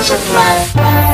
Multiply.